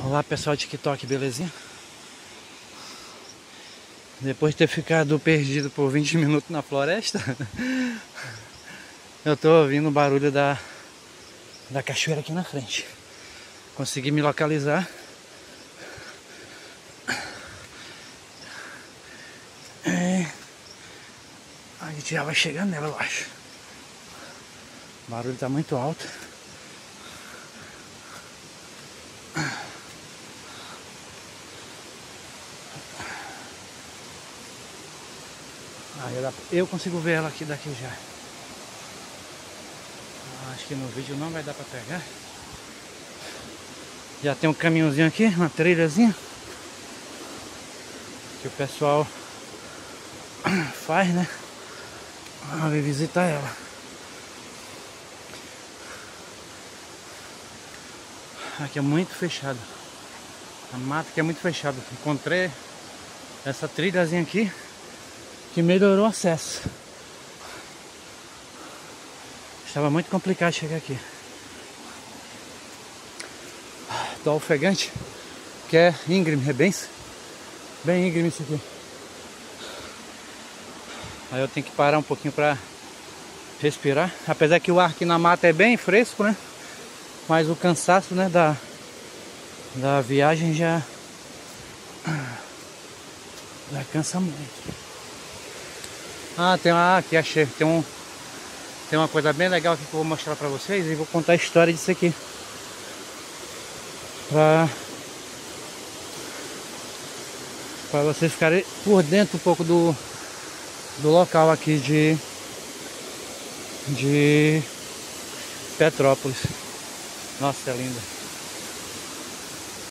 Olá pessoal de TikTok, belezinha? Depois de ter ficado perdido por 20 minutos na floresta, eu tô ouvindo o barulho da, da cachoeira aqui na frente. Consegui me localizar. É, a gente já vai chegando nela, eu acho. O barulho tá muito alto. Aí eu consigo ver ela aqui daqui já. Acho que no vídeo não vai dar pra pegar. Já tem um caminhãozinho aqui, uma trilhazinha. Que o pessoal faz, né? Vir visitar ela. Aqui é muito fechado. A mata aqui é muito fechada. Encontrei essa trilhazinha aqui que melhorou o acesso. Estava muito complicado chegar aqui. Tô ofegante, que é íngreme, é bem, bem íngreme isso aqui. Aí eu tenho que parar um pouquinho para respirar. Apesar que o ar aqui na mata é bem fresco, né? Mas o cansaço, né, da, da viagem já, já cansa muito. Ah, tem uma, aqui achei, tem um tem uma coisa bem legal aqui que eu vou mostrar pra vocês e vou contar a história disso aqui. Pra para vocês ficarem por dentro um pouco do do local aqui de de Petrópolis. Nossa, é linda.